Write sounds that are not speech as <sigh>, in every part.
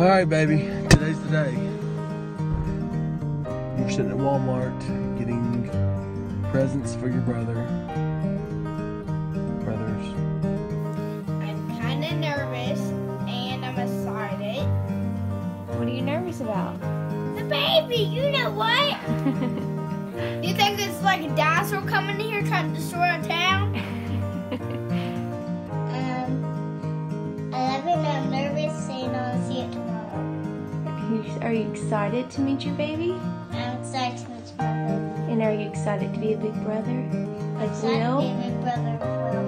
All right, baby. Today's the day. We're sitting at Walmart getting presents for your brother. Brothers. I'm kind of nervous and I'm excited. What are you nervous about? The baby, you know what? <laughs> you think it's like a dinosaur coming in here trying to destroy our town? <laughs> um, I love it I'm nervous and I'll see it tomorrow. You- Are you excited to meet your baby? I'm excited to meet my baby. And are you excited to be a big brother? Like Excited to Will? be a big brother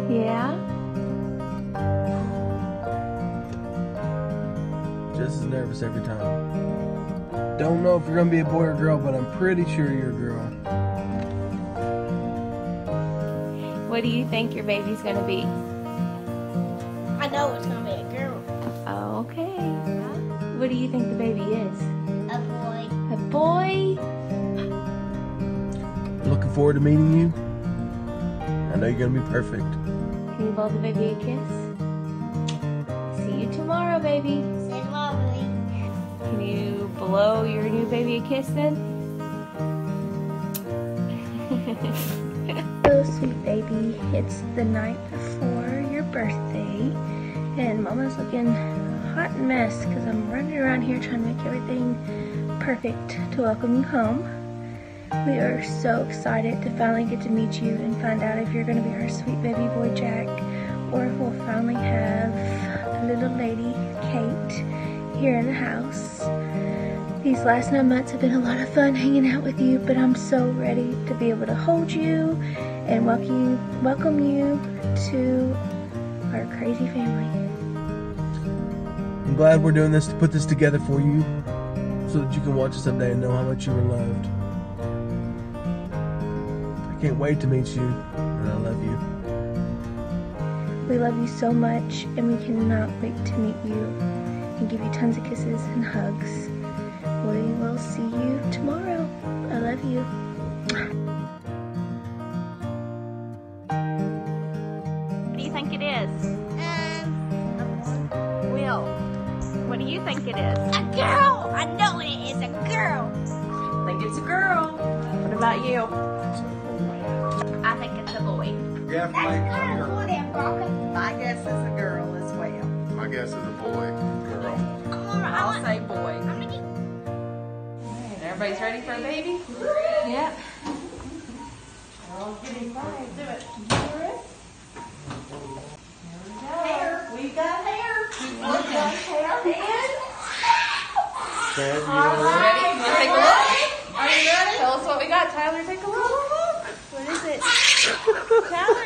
Will. Yeah? Just as nervous every time. Don't know if you're gonna be a boy or girl, but I'm pretty sure you're a girl. What do you think your baby's gonna be? I know it's gonna be a girl. Oh, okay. What do you think the baby is? A boy. A boy? Looking forward to meeting you. I know you're gonna be perfect. Can you blow the baby a kiss? See you tomorrow, baby. Say lovely. Can you blow your new baby a kiss then? <laughs> Oh, sweet baby, it's the night before your birthday, and Mama's looking hot mess because I'm running around here trying to make everything perfect to welcome you home. We are so excited to finally get to meet you and find out if you're going to be our sweet baby boy Jack, or if we'll finally have a little lady, Kate, here in the house. These last nine months have been a lot of fun hanging out with you, but I'm so ready to be able to hold you and welcome you, welcome you to our crazy family. I'm glad we're doing this to put this together for you so that you can watch it someday and know how much you were loved. I can't wait to meet you, and I love you. We love you so much, and we cannot wait to meet you and give you tons of kisses and hugs. We will see you tomorrow. I love you. What do you think it is? You? I think it's a boy. Yeah, That's kind of cool there, Bronco. My guess is a girl as well. My guess is a boy, girl. I'm gonna, I I'll want, say boy. I'm gonna get Everybody's ready for a baby? Yep. Hair. We got hair. We got hair. Dad, you All right. You want to take a look? Are you ready? Tell us what we got. Tyler, take a look. What is it? <laughs> Tyler,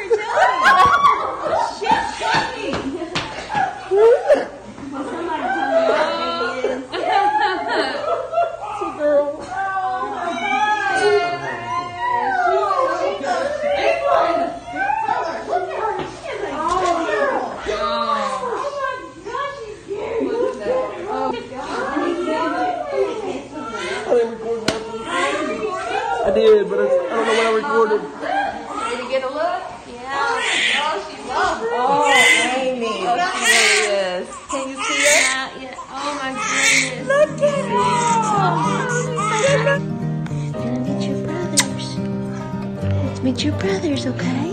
meet your brothers, okay?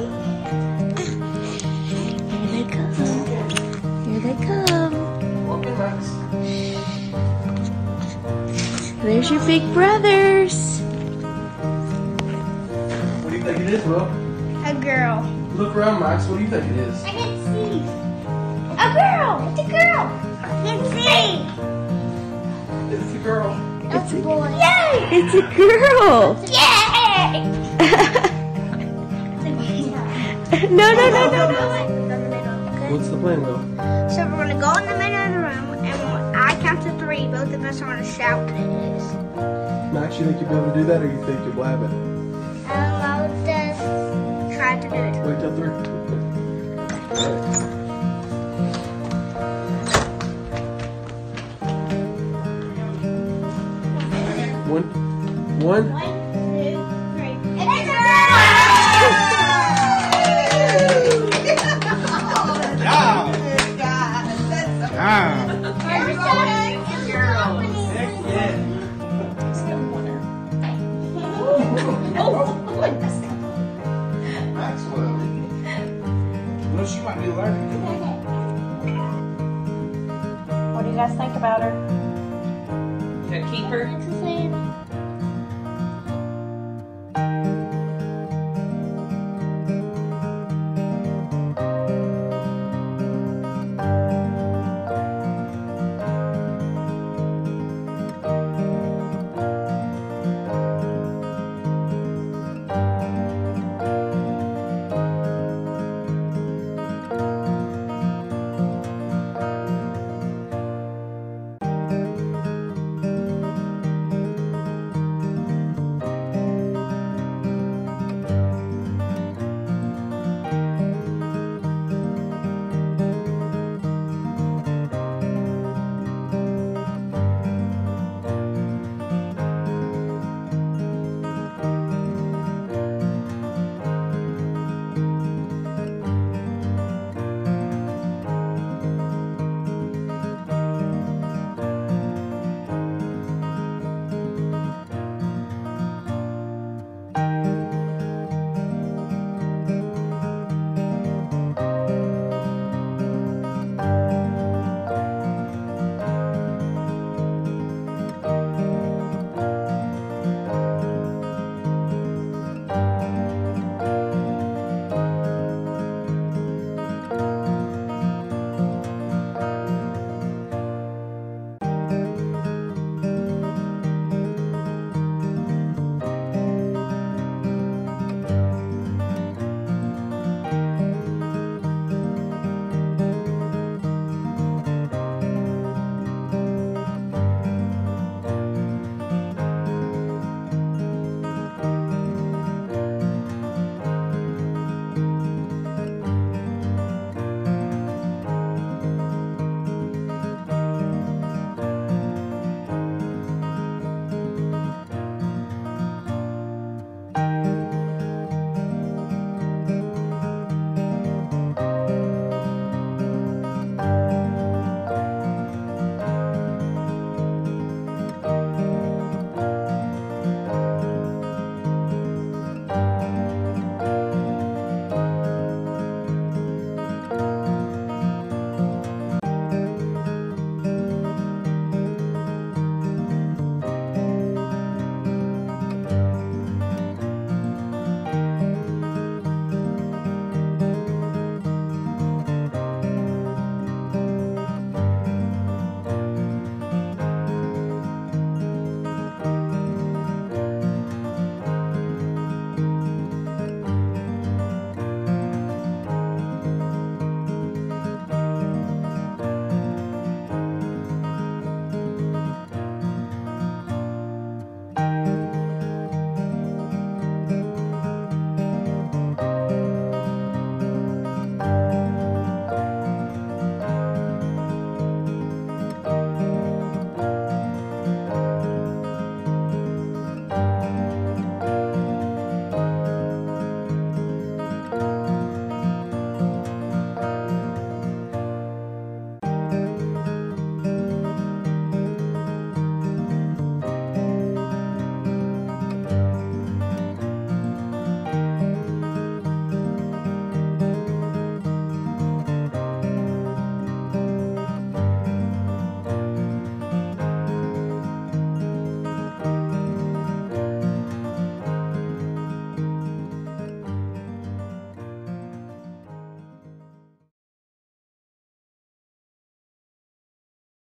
Here they come. Here they come. There's your big brothers. What do you think it is, Will? a girl. Look around, Max. What do you think it is? I can't see. A girl. It's a girl. I can see. It's a girl. It's a boy. Yay! It's a girl. Yay! No, no, no, no, no. no. What's the plan, Will? So we're gonna go in the middle of the room, and when I count to three, both of us are gonna shout what it is. Max, you think you'll be able to do that, or you think you'll blab it? Um, I'll just try to do it. Wait till three. Guys think about her? You gonna